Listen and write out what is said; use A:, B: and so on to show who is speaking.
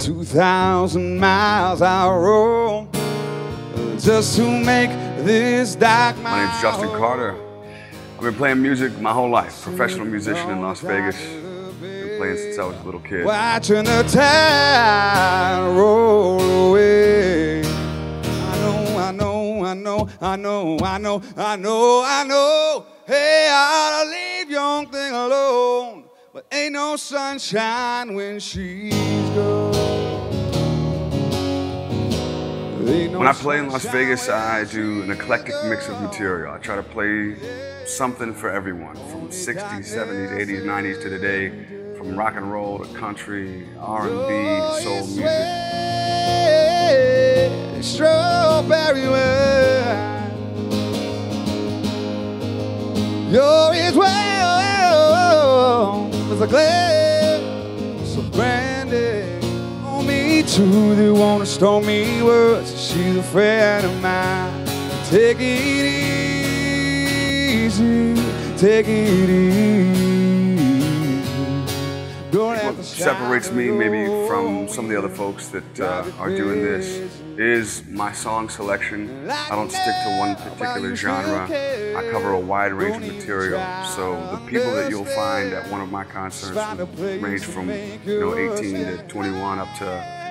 A: Two thousand miles I roam just to make this dark
B: My My name's Justin Carder. I've been playing music my whole life. Professional musician in Las Vegas. Been playing since I was a little kid.
A: Watching the tide roll away. I know, I know, I know, I know, I know, I know, I know. Hey, I ought leave young thing alone. But ain't no sunshine when she's gone.
B: When I play in Las Vegas, I do an eclectic mix of material. I try to play something for everyone, from 60s, 70s, 80s, 90s to today, from rock and roll to country, R&B soul music.
A: Strawberry wine. You're as well as a glass of brandy. On me too, they wanna storm me words. She's a friend of mine. Take it easy, take it easy.
B: What separates me maybe from some of the other folks that uh, are doing this is my song selection. I don't stick to one particular genre. I cover a wide range of material. So the people that you'll find at one of my concerts range from you know 18 to 21 up to